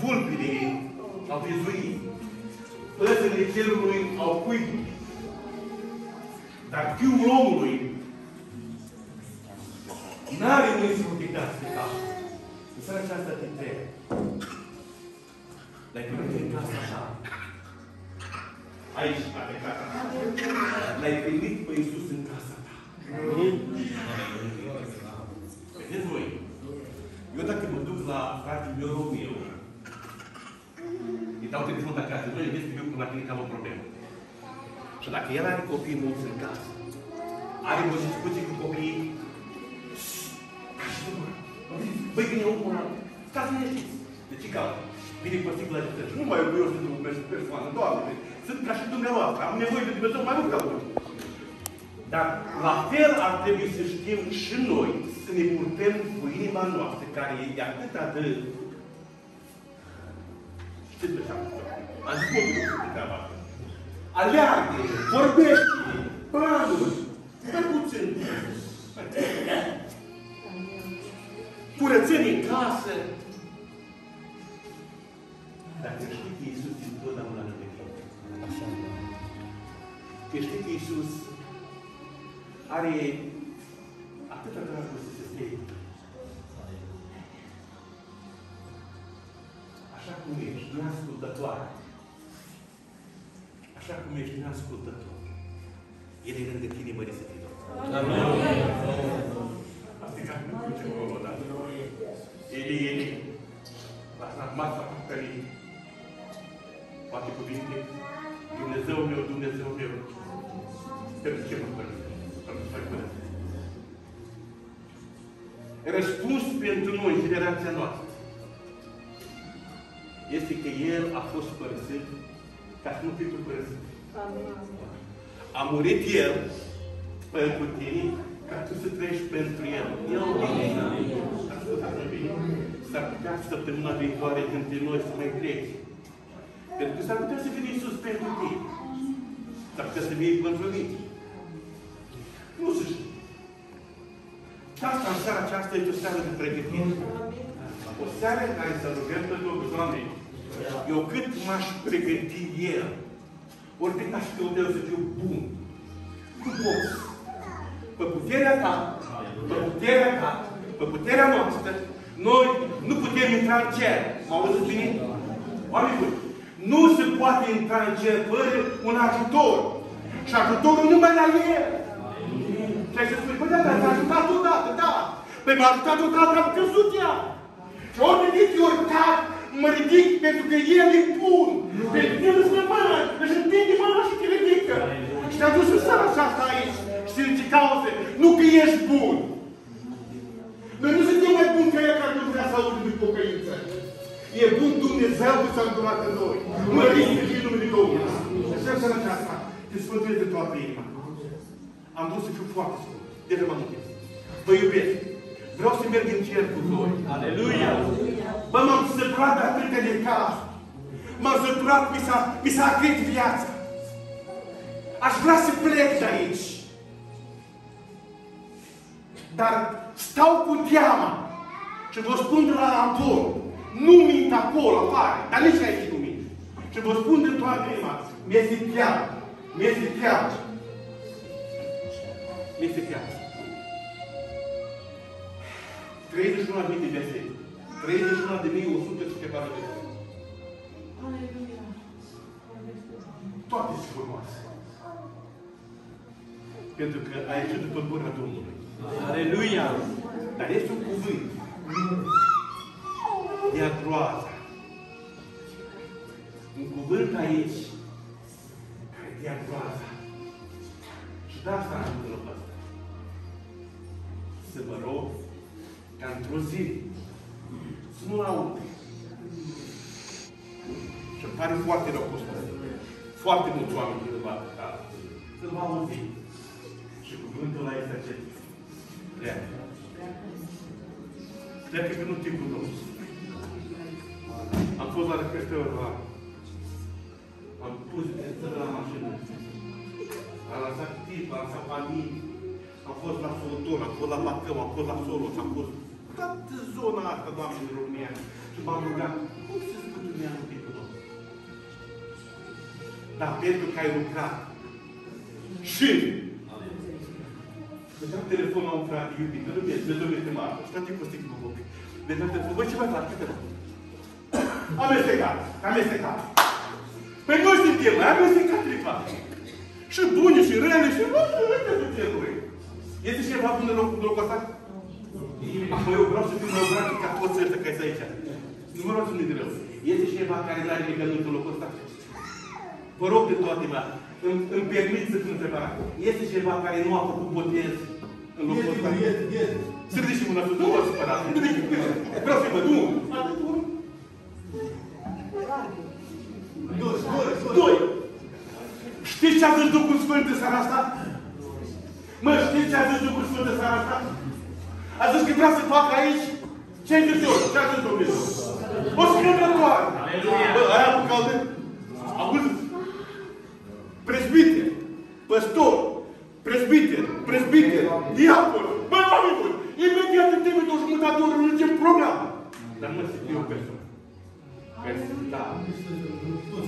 Vulpile au vizuit. Păsările cerului au cuiburi. Dar fiul omului n-are unde să ridicați de cap. În seara aceasta te întreb. L-ai primit în casa ta. Aici, pe casa ta. L-ai primit pe Iisus în casa ta. Vedeți voi? Eu dacă mă duc la fratele meu Romeo, îi dau telefonul acasă, noi vezi că eu cu la tine că am o problemă. Și dacă el are copii mulți în casă, are o discuție cu copiii, ca și număr. Băi, vine omul ăla, stați liniștiți. De ce caută? Vine părțicul la Și nu mai eu sunt o persoană, Doamne, sunt ca și dumneavoastră, am nevoie de Dumnezeu mai mult ca voi. Dar la fel ar trebui să știm și noi să ne purtăm cu inima noastră, care e de atâta de... Știți de ce am spus? Am zis mult de treaba asta. Aleargă, vorbește, planuri, stai puțin. Curățenie în casă. Dacă știi că Iisus e întotdeauna lângă tine. Așa, da. Că știi că Iisus are atâta dragoste să te Așa cum ești, neascultătoare. Așa cum ești neascultător. El e lângă tine, mări să fii Asta e ca nu duce acolo, da? Eli, Eli. Lasă masa cu cării. Poate cuvinte. Dumnezeu meu, Dumnezeu meu. Răspuns pentru noi, generația noastră, este că El a fost părăsit ca să nu fii tu părăsit. A murit El pentru tine ca tu să trăiești pentru El. El bine. Ascultați-mă bine. S-ar putea săptămâna viitoare dintre noi să mai treci. Pentru că s-ar putea să vină Iisus pentru tine. S-ar putea să vii pânzărit. Aceasta este o seară de pregătire. O seară în care să rugăm pe Domnul, Doamne, eu cât m-aș pregăti El, ori cât aș fi eu să fiu bun, nu pot. Pe puterea ta, pe puterea ta, pe puterea noastră, noi nu putem intra în cer. Mă auziți bine? Oameni buni, nu se poate intra în cer fără un ajutor. Și ajutorul numai la El. Trebuie să spui, păi da, dar te-a ajutat odată, da. Păi m-a ajutat odată, am căzut ea. Și ori de câte ori cad, mă ridic pentru că El e bun. Pentru că El îți dă mâna, își întinde mâna și te ridică. Și te-a dus în seara aceasta aici. Știi din ce cauze? Nu că ești bun. Noi nu suntem mai buni ca El care nu vrea să audă de pocăință. E bun Dumnezeu că s-a îndurat în noi. Măriți să fie numele Domnului. Și în seara aceasta, te sfântuiesc de toată inima. Am vrut să fiu foarte scurt. De ce m-am întins? Vă iubesc. Vreau să merg în cer cu voi. Aleluia! Bă, m-am săturat de atâtea de caz. M-am săturat, mi s-a, mi s-a agrit viața. Aș vrea să plec de aici. Dar stau cu teama. Și vă spun de la Anton, nu mint acolo, afară, dar nici aici nu mint. Și vă spun de toată inima, mi-este teamă. Mi-este teamă. Mi-este teamă. 31 de mii de versete. 31 de mii 100 și ceva de versete. Toate sunt frumoase. Pentru că ai ieșit după gura Domnului. Aleluia! Dar este un cuvânt. Ia groaza. Un cuvânt aici care te ia groaza. Și de asta am întâlnit ăsta. Să vă rog ca într-o zi să nu-l aud. Și îmi pare foarte rău cu spune. Foarte mulți oameni când va da, să va auzi. Și cuvântul ăla este acest. Pleacă. Pleacă că nu timpul nostru. Am fost la reflector la am pus de țără la mașină. Am lăsat tip, am lăsat familie. Am fost la solutor, am fost la Bacău, am fost la Solos, am fost toată zona asta, Doamne, în România. Și m-am rugat, cum să spune anul viitor? Dar pentru că ai lucrat și Vedeam telefonul la un frate iubit, nu iubesc, Dumnezeu este mare. Stai cu stic cu copii. Vedeam telefonul, băi, ce mai faci? Câte Amestecat, amestecat. Păi noi suntem, mai amestecat tripa. Și bune, și rele, și nu știu, uite tu ce vrei. Este ceva bun în locul, locul ăsta? Apoi eu vreau să fiu mai obrat ca toți ăștia care sunt aici. Nu mă rog să nu de rău. Este ceva care nu are legământ în locul ăsta? Vă rog de toate, mă, îmi, îmi permit să fiu întrebat. Este ceva care nu a făcut botez în locul ăsta? Este, este. Să ridici mâna sus, nu vă supărați. Vreau să vă, nu. Doi, doi, doi. Știți ce a zis Duhul Sfânt în seara asta? Mă, știți ce a zis Duhul Sfânt în seara asta? A zis că vrea să facă aici ce ai zis eu, ce a zis Dumnezeu. O schimbătoare. Bă, aia cu calde. Auzi? Presbiter, păstor, presbiter, presbiter, diacon. Bă, oameni buni, imediat în termen de o jumătate de oră nu încep program. Dar mă, să fie o persoană. Da.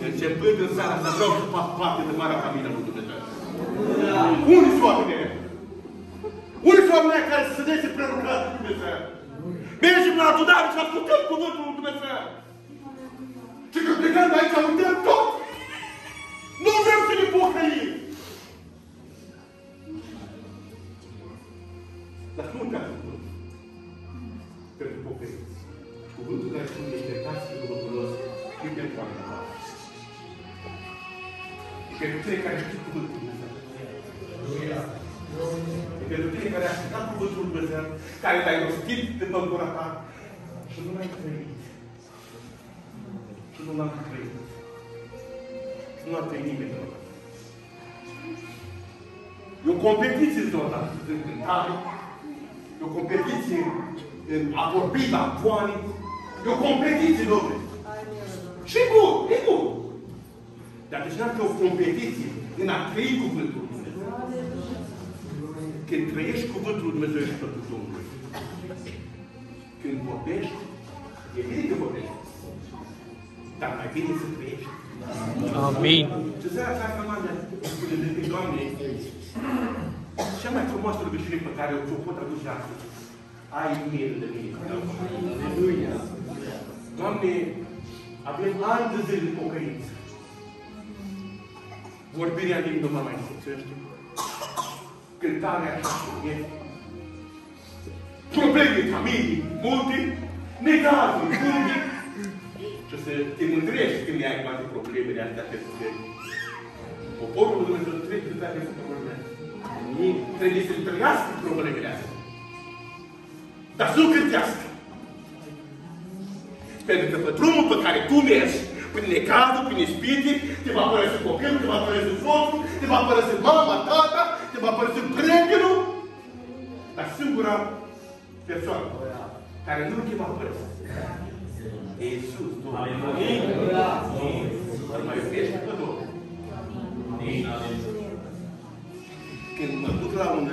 Începând în seara asta, vreau să fac parte de marea familie lui Dumnezeu. Unii sunt oamenii Unii sunt oamenii care se dese prelucrat cu Dumnezeu. Mergem la adunare și ascultăm cuvântul lui Dumnezeu. Și când plecăm de aici, uităm tot. Nu vrem să ne pocăim. Dar nu ca cuvânt. Pentru pocăință. Cuvântul care spune iertați pe cuvântul ăsta și pentru oameni E pentru cei care știu cuvântul care l-ai rostit de pe gura ta și nu l-ai trăit. Și nu l-am trăit. Nu a trăit nimeni de E o competiție zona în cântare, e o competiție în a vorbi la poani, E o competiție, domnule. Și bun, e bun. Dar deci n-ar fi o competiție în a trăi cuvântul Dumnezeu. Când trăiești cuvântul Dumnezeu ești totul Domnului. Când vorbești, e bine că vorbești. Dar mai bine să trăiești. Amin. Și seara aceasta mă spune de Doamne, cea mai frumoasă rugăciune pe care o pot aduce astăzi. Ai mie de mine. Aleluia. Doamne, avem ani de zile de pocăință. Vorbirea din nu mai simțește. Cântarea așa e. Probleme în familie, multe, negazuri, multe. Și să te mândrești când ai toate problemele astea pentru că poporul Lui Dumnezeu trebuie să trece probleme. Trebuie să trăiască problemele astea. Dar să nu cârtească. Pentru că pe drumul pe care tu mergi, prin necazul, prin ispite, te va părăsi copilul, te va părăsi soțul, te va părăsi mama, tata, te va părăsi prietenul. Dar singura persoană care nu te va părăsi e Iisus, Domnul. Îl mai iubești pe Domnul. Când mă duc la un,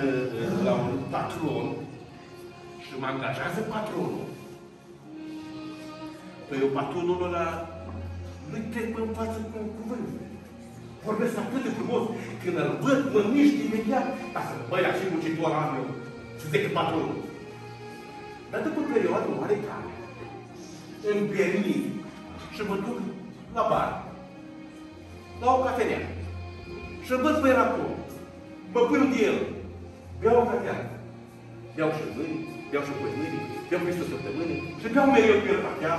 la un patron și mă angajează patronul, Păi eu patronul ăla nu-i trec pe în față cu un cuvânt. Vorbesc atât de frumos. Când îl văd, mă mișc imediat. Ca să băi, așa muncitor am eu. Să zic patronul. Dar după perioadă oarecare, îmi permit și mă duc la bar. La o cafenea. Și văd pe el acolo. Mă pun de el. Beau o cafea. Beau și mâini, beau și păi beau peste o săptămână și beau mereu pe el cafea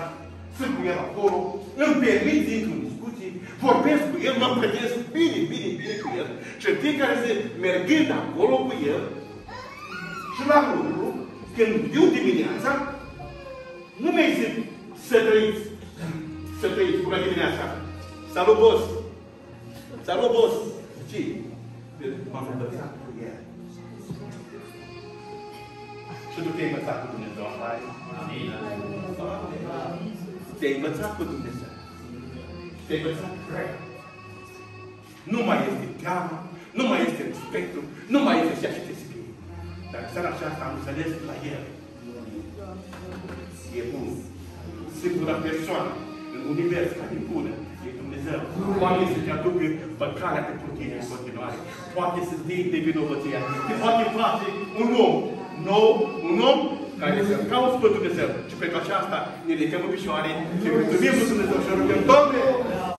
sunt cu el acolo, îmi permit să intru în discuții, vorbesc cu el, mă plătesc bine, bine, bine cu el. Și în fiecare zi, mergând acolo cu el, și la lucru, când viu dimineața, nu mi-ai zis să trăiți, să trăiți, bună dimineața. Salut, boss! Salut, boss! Ce? M-am învățat cu el. Și tu te-ai învățat cu Dumnezeu, așa Amin. Amin. Te-ai învățat cu Dumnezeu. Te-ai învățat prea. Nu mai este teamă, nu mai este respectul, nu mai este ceea ce te scrie. Dar seara aceasta am înțeles la El E bun. Singura persoană în univers care e bună e Dumnezeu. Poate să te aducă păcarea pentru tine în continuare. Poate să dea de vinovăția. Te poate face un om nou, un om care să cauți pe Dumnezeu. Și pentru aceasta ne ridicăm în picioare și mulțumim Dumnezeu și rugăm, Doamne,